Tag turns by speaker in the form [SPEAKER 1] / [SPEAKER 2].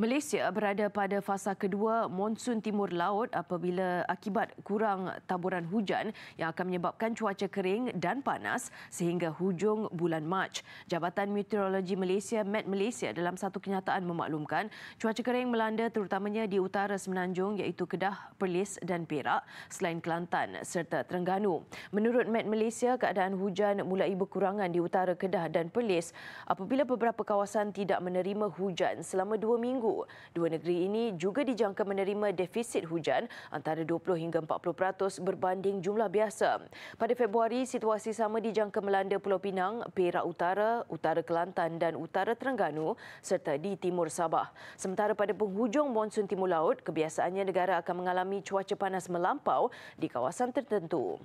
[SPEAKER 1] Malaysia berada pada fasa kedua monsun timur laut apabila akibat kurang taburan hujan yang akan menyebabkan cuaca kering dan panas sehingga hujung bulan Mac. Jabatan Meteorologi Malaysia Met Malaysia dalam satu kenyataan memaklumkan cuaca kering melanda terutamanya di utara semenanjung iaitu Kedah, Perlis dan Perak selain Kelantan serta Terengganu. Menurut Met Malaysia, keadaan hujan mulai berkurangan di utara Kedah dan Perlis apabila beberapa kawasan tidak menerima hujan selama dua minggu Dua negeri ini juga dijangka menerima defisit hujan antara 20 hingga 40% berbanding jumlah biasa. Pada Februari, situasi sama dijangka melanda Pulau Pinang, Perak Utara, Utara Kelantan dan Utara Terengganu serta di Timur Sabah. Sementara pada penghujung monsun Timur Laut, kebiasaannya negara akan mengalami cuaca panas melampau di kawasan tertentu.